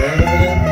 Amém.